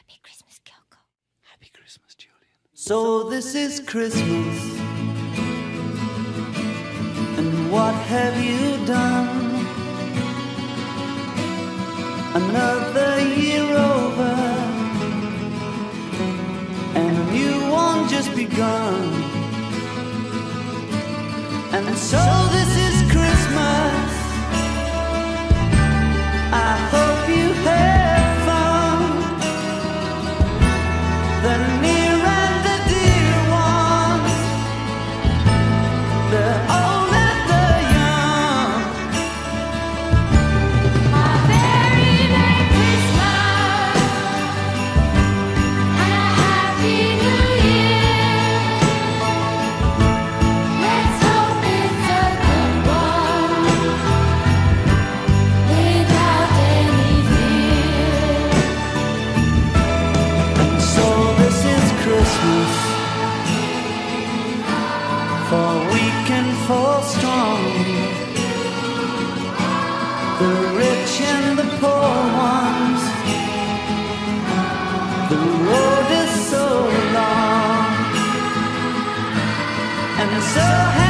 Happy Christmas, Kyoko. Happy Christmas, Julian. So this is Christmas. And what have you done? Another year over. And a new one just begun. And so and so happy.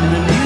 and the